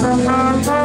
Thank